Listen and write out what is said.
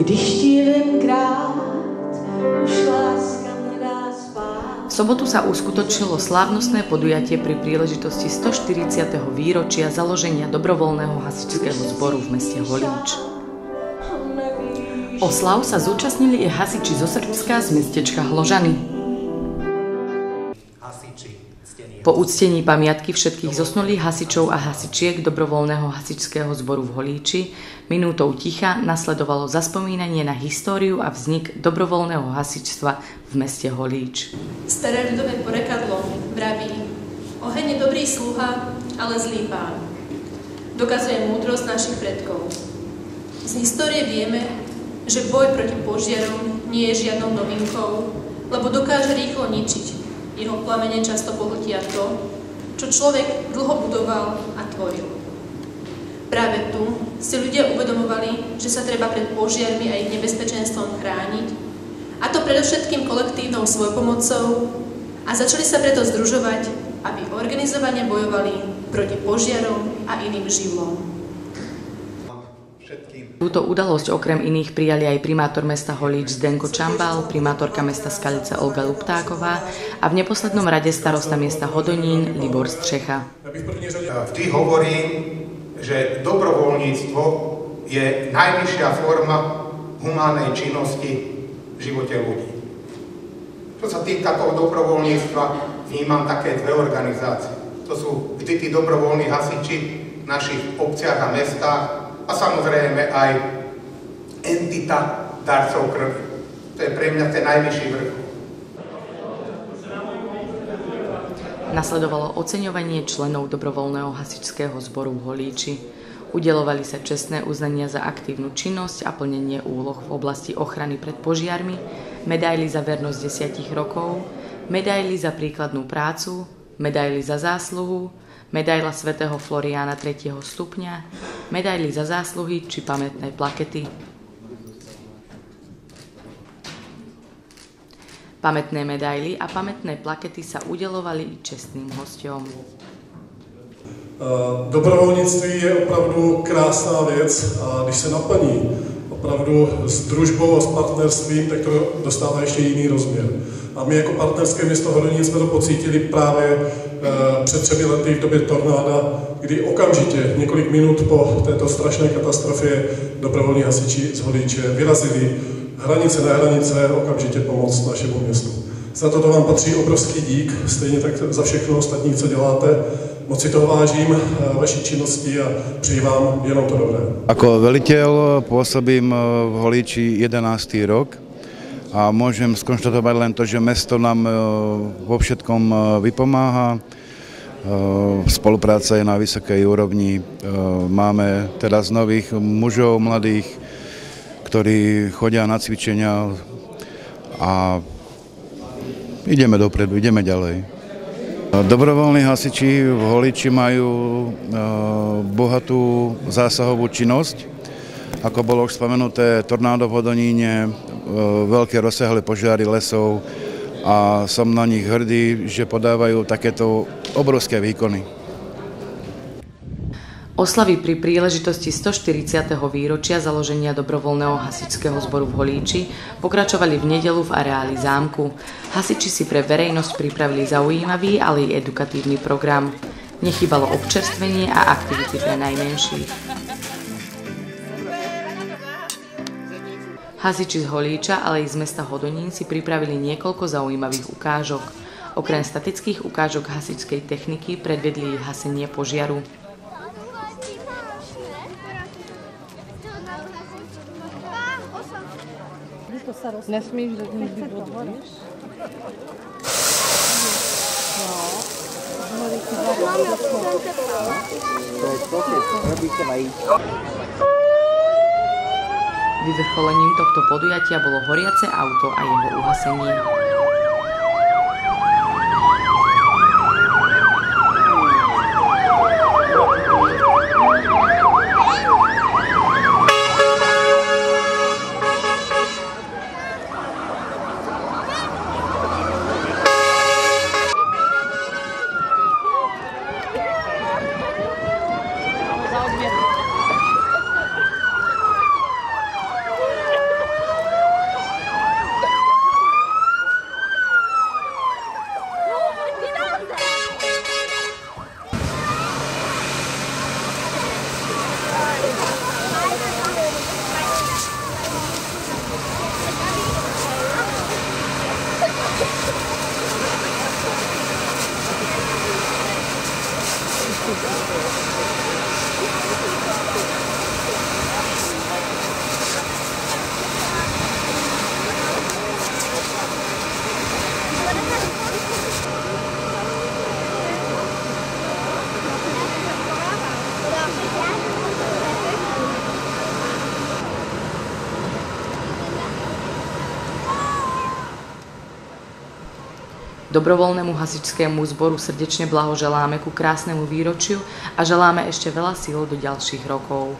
V sobotu sa uskutočnilo slávnostné podujatie pri príležitosti 140. výročia založenia dobrovoľného hasičského zboru v meste Holíč. Oslav sa zúčastnili aj hasiči zo Srbska z mestečka Hložany. Po úctení pamiatky všetkých zosnulých hasičov a hasičiek dobrovoľného hasičského zboru v Holíči minútou ticha nasledovalo zaspomínanie na históriu a vznik dobrovoľného hasičstva v meste Holíč. Staré ľudové porekadlo vraví, oheň je dobrý sluha, ale zlý pán. Dokazuje múdrosť našich predkov. Z histórie vieme, že boj proti požiarom nie je žiadnou novinkou, lebo dokáže rýchlo ničiť jeho plamene často pohltia to, čo človek dlho budoval a tvoril. Práve tu si ľudia uvedomovali, že sa treba pred požiarmi a ich nebezpečenstvom chrániť, a to predovšetkým kolektívnou svojpomocou a začali sa preto združovať, aby organizovane bojovali proti požiarom a iným živlom. Túto udalosť okrem iných prijali aj primátor mesta Holíč Zdenko Čambal, primátorka mesta Skalice Olga Luptáková a v neposlednom rade starosta miesta Hodonín Libor Střecha. Vždy hovorím, že dobrovoľníctvo je najvyššia forma humánnej činnosti v živote ľudí. Čo sa týka toho dobrovoľníctva, vnímam také dve organizácie. To sú vždy tí dobrovoľní hasiči v našich obciach a mestách, a samozrejme aj entita darcov krvi. To je pre mňa ten najvyšší vrch. Nasledovalo oceňovanie členov dobrovoľného hasičského zboru Holíči. Udelovali sa čestné uznania za aktívnu činnosť a plnenie úloh v oblasti ochrany pred požiarmi, medaily za vernosť desiatich rokov, medaily za príkladnú prácu, medaily za zásluhu, medaila svätého Floriána 3. stupňa, medaily za zásluhy či pamätné plakety. Pamätné medaily a pamätné plakety sa udelovali i čestným hostom. Dobrovolnictví je opravdu krásná věc a když se naplní opravdu s družbou a s partnerstvím, tak to dostává ještě jiný rozměr. A my jako partnerské město Hodonín jsme to pocítili právě Eh, před třemi lety v době tornáda, kdy okamžitě, několik minut po této strašné katastrofě, dobrovolní hasiči z Holíče vyrazili hranice na hranice okamžitě pomoct našemu městu. Za toto vám patří obrovský dík, stejně tak za všechno ostatní, co děláte. Moc si toho vážím, eh, vaší činnosti a přeji vám jenom to dobré. Ako veliteľ pôsobím eh, v Holíči 11. rok a môžem skonštatovať len to, že mesto nám e, vo všetkom e, vypomáha. E, spolupráca je na vysokej úrovni. Máme teraz nových mužov, mladých, ktorí chodia na cvičenia a ideme dopredu, ideme ďalej. Dobrovoľní hasiči v Holiči majú bohatú zásahovú činnosť. Ako bolo už spomenuté, tornádo v Hodoníne, veľké rozsiahle požiary lesov a som na nich hrdý, že podávajú takéto obrovské výkony. Oslavy pri príležitosti 140. výročia založenia dobrovoľného hasičského zboru v Holíči pokračovali v nedelu v areáli zámku. Hasiči si pre verejnosť pripravili zaujímavý, ale i edukatívny program. Nechybalo občerstvenie a aktivity pre najmenších. Hasiči z Holíča, ale i z mesta Hodonín si pripravili niekoľko zaujímavých ukážok. Okrem statických ukážok hasičskej techniky predvedli hasenie požiaru. Nesmíš nikdy podvíš? To je to, robíte vajíčko. Vyvrcholením tohto podujatia bolo horiace auto a jeho uhasenie. Dobrovoľnému hasičskému zboru srdečne blahoželáme ku krásnemu výročiu a želáme ešte veľa síl do ďalších rokov.